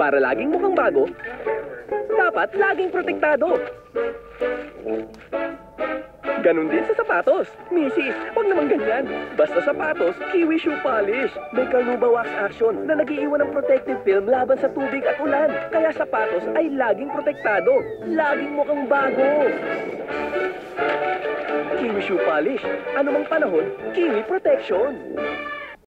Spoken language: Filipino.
Para laging mukhang bago, dapat laging protektado. Ganon din sa sapatos. Misis, wag naman ganyan. Basta sapatos, Kiwi Shoe Polish. May Carnauba Wax Action na nagiiwan ng protective film laban sa tubig at ulan. Kaya sapatos ay laging protektado. Laging mukhang bago. Kiwi Shoe Polish. Anumang panahon, Kiwi Protection.